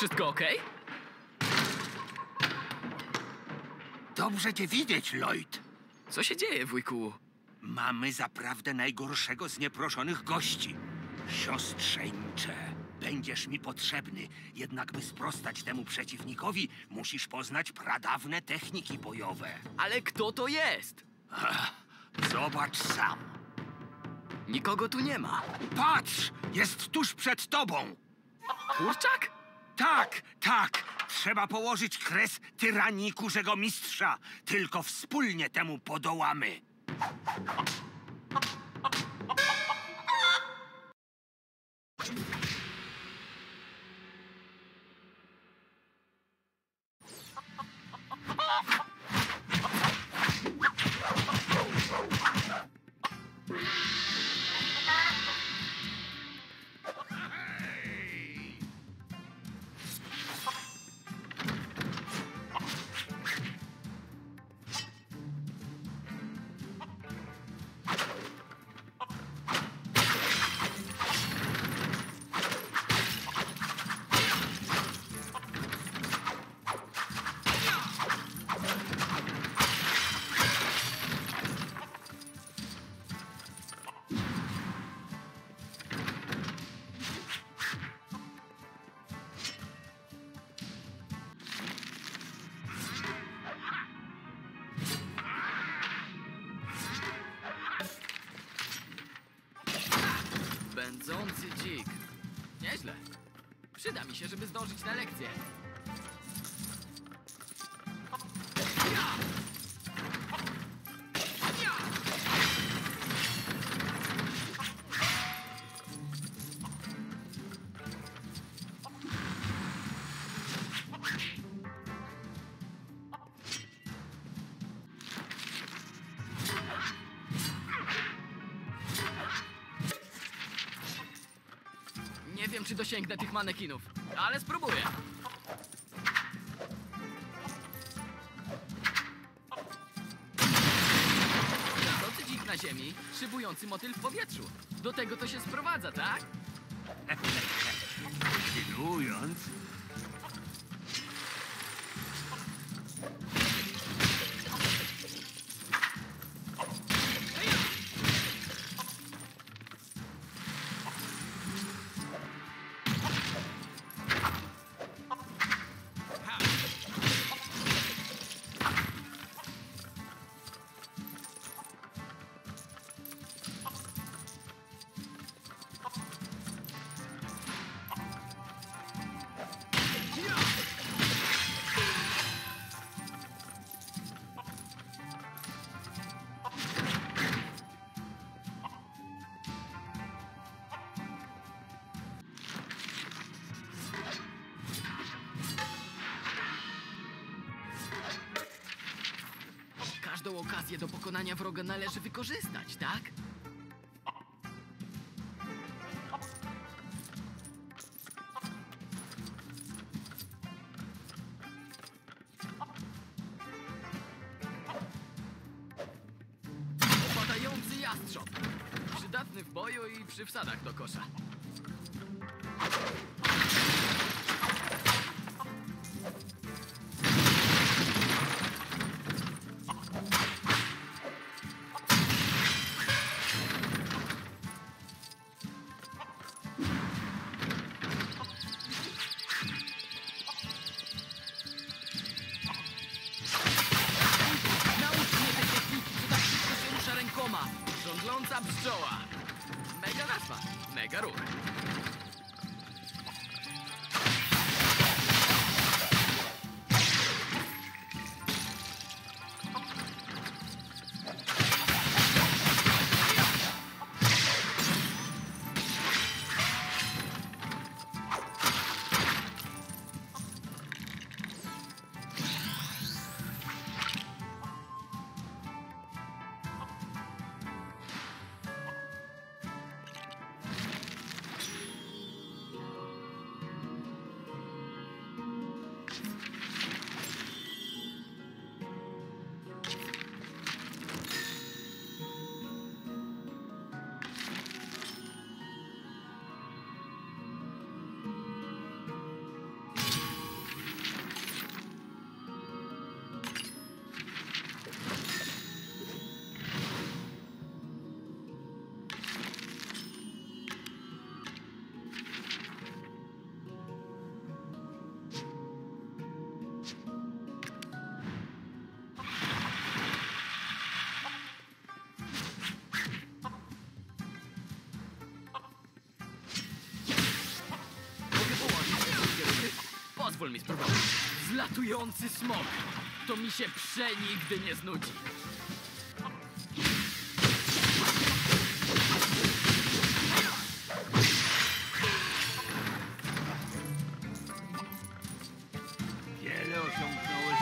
Wszystko okej? Dobrze cię widzieć, Lloyd. Co się dzieje, wujku? Mamy zaprawdę najgorszego z nieproszonych gości. Siostrzeńcze, będziesz mi potrzebny. Jednak by sprostać temu przeciwnikowi, musisz poznać pradawne techniki bojowe. Ale kto to jest? Zobacz sam. Nikogo tu nie ma. Patrz! Jest tuż przed tobą! Kurczak? Tak, tak! Trzeba położyć kres tyranii kurzego mistrza. Tylko wspólnie temu podołamy. Zdążyć na lekcję. Nie wiem, czy dosięgnę tych manekinów, ale spróbuję. Będący dzik na ziemi, szybujący motyl w powietrzu. Do tego to się sprowadza, tak? Kontynuując, okazję do pokonania wroga należy wykorzystać, tak? Opadający jastrząb. Przydatny w boju i przy wsadach do kosza. Mi spróbować. Zlatujący smok. To mi się przenigdy nie znudzi. Wiele osiągnąłeś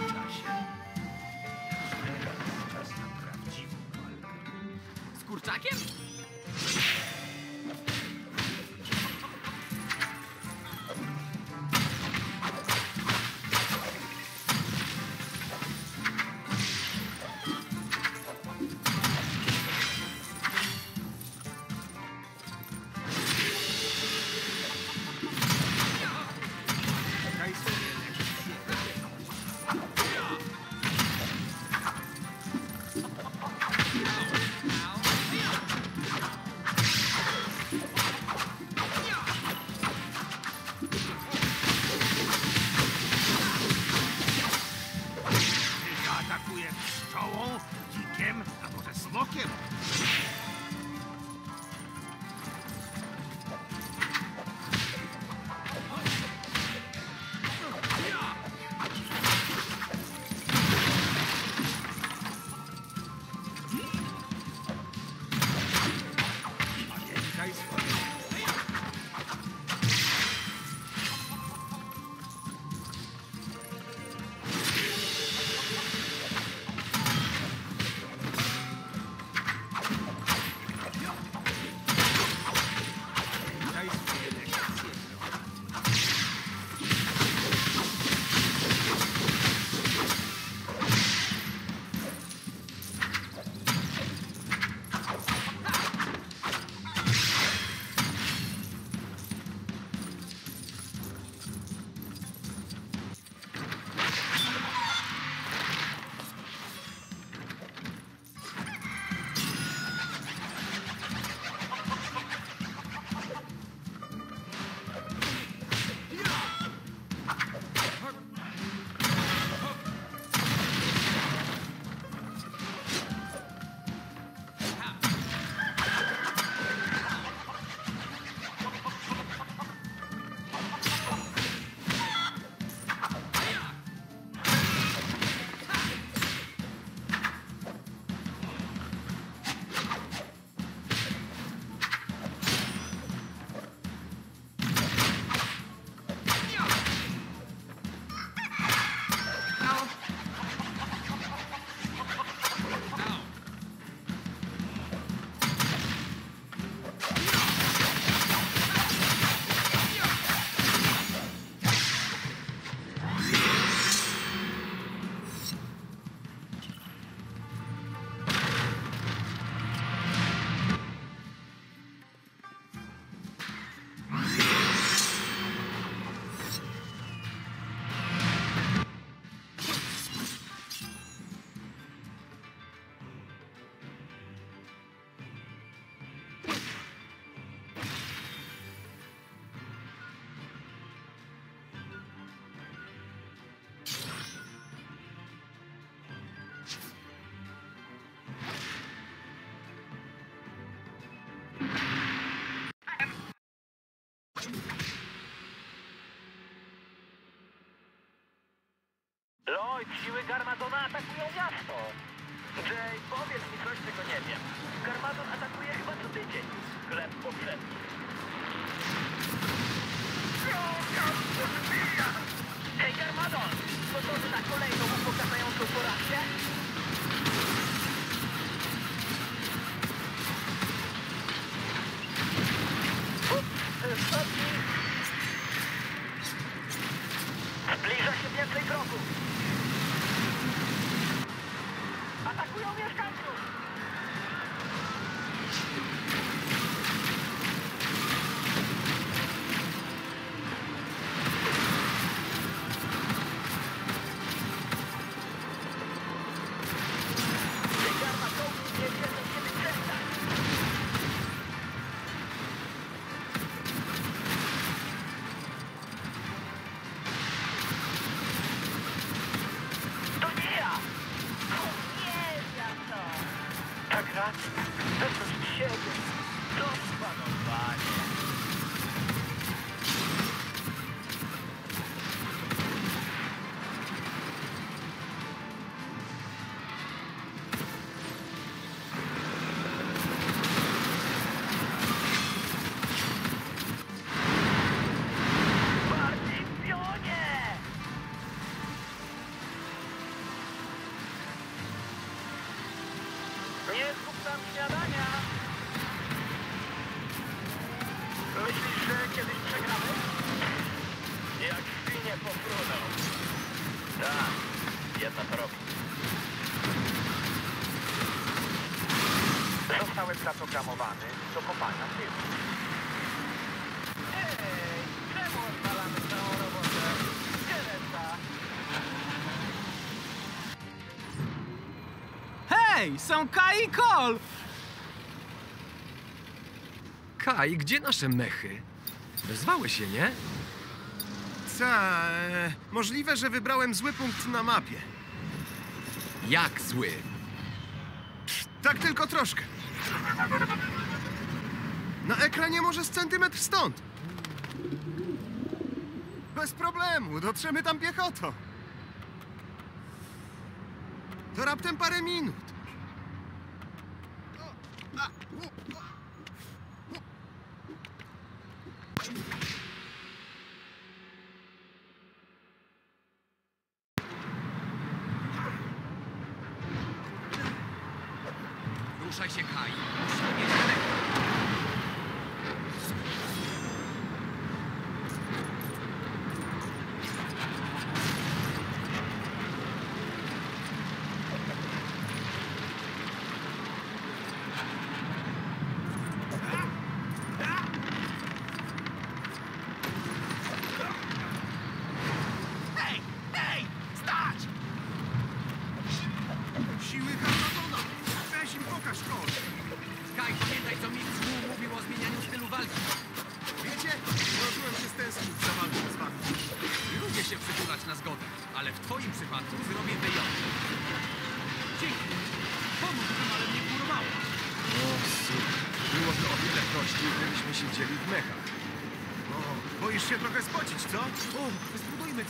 w czasie. Teraz. Z kurczakiem? Lloyd, siły Garmadona atakują miasto. Jay, powiedz mi coś, czego nie wiem. Garmadon atakuje chyba co tydzień. Sklep powszedni. Hej, Garmadon! Gotowy na kolejną upokarzającą porażkę? Zaprogramowany do kopania tyłu. Ej, czemu odwalamy całą robotę? Gdzie reszta? Hej, są Kai i Cole! Kaj, gdzie nasze mechy? Wezwały się, nie? Ta, e, możliwe, że wybrałem zły punkt na mapie. Jak zły? Tak tylko troszkę. Na ekranie może z centymetr stąd. Bez problemu, dotrzemy tam piechotą. To raptem parę minut.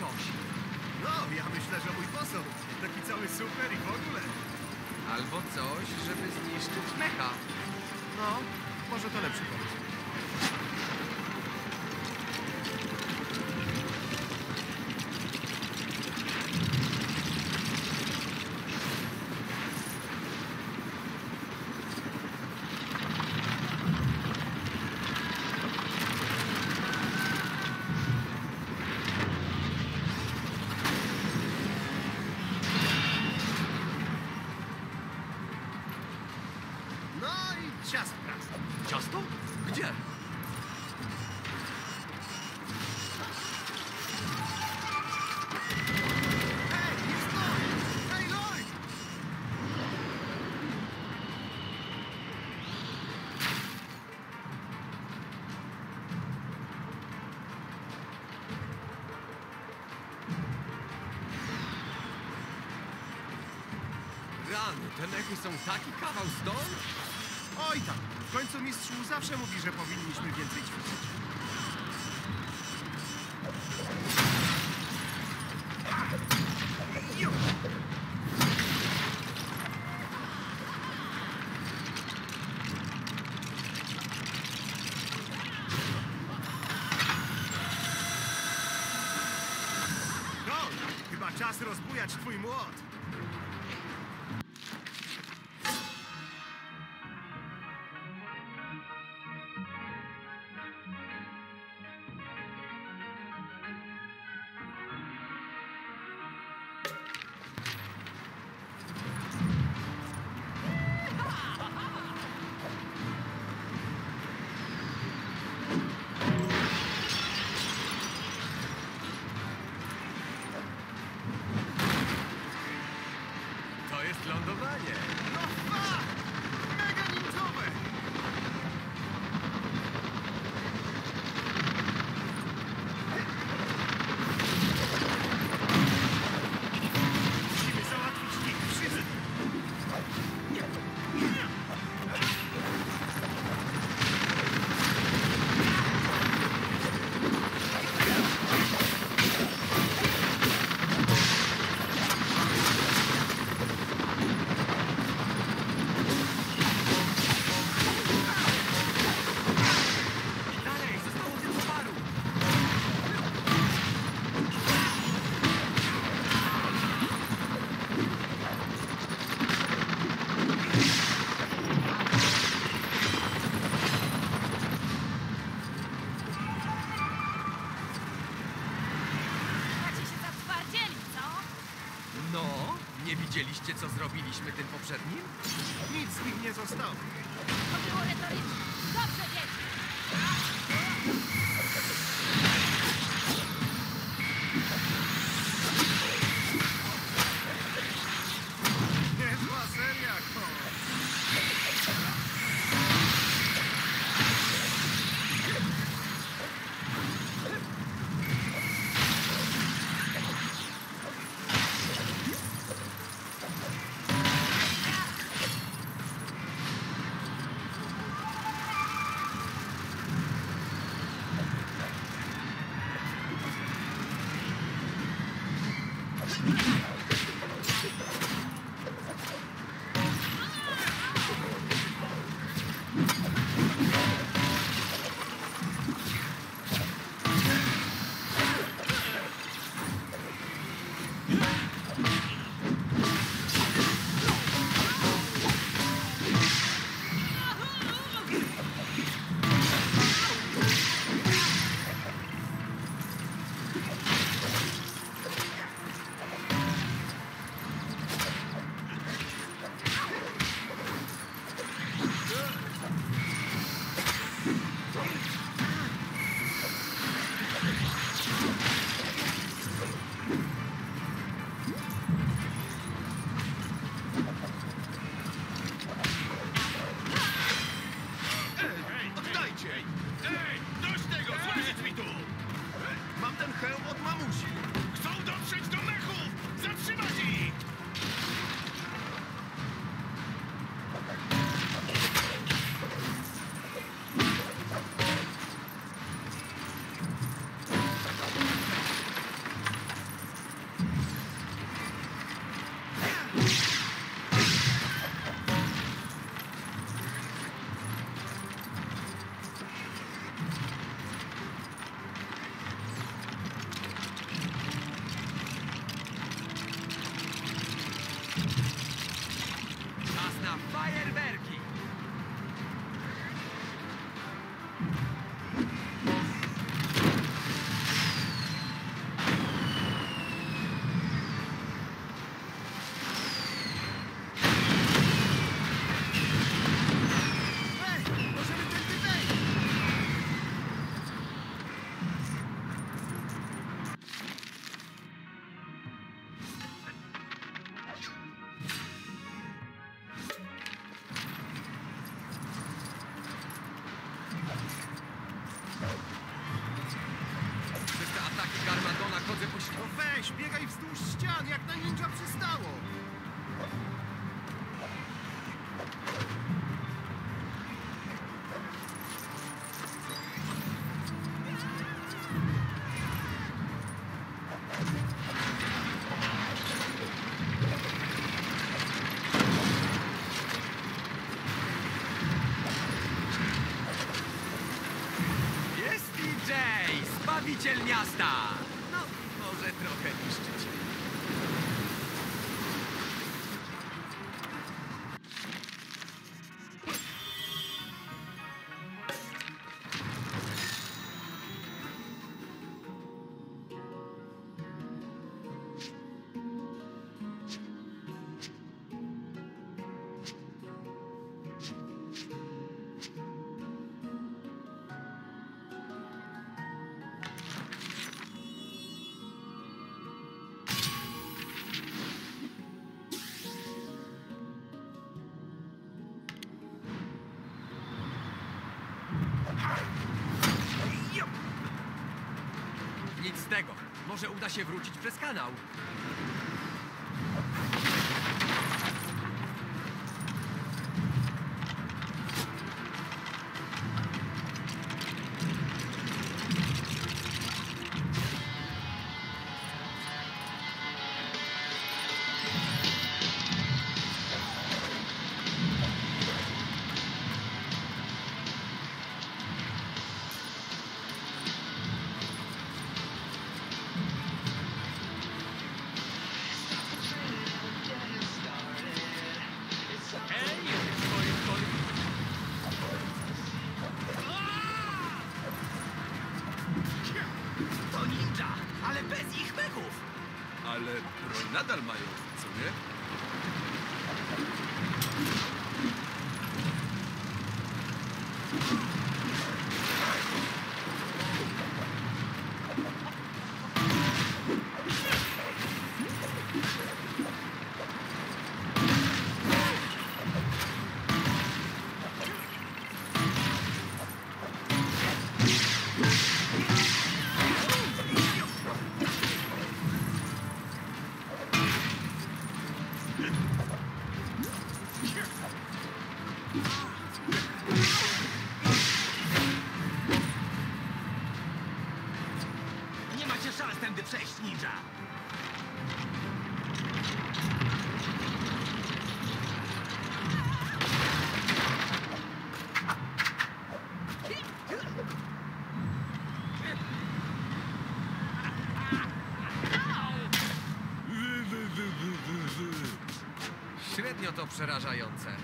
Coś. No, ja myślę, że mój posąg taki cały super i w ogóle. Albo coś, żeby zniszczyć mecha. No, może to lepszy pomysł. Rany, te mechy są taki kawał stąd? Oj tam, w końcu mistrz mu zawsze mówi, że powinniśmy więcej ćwiczyć. przed nim? ャスター。Może uda się wrócić przez kanał. To przerażające.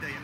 great.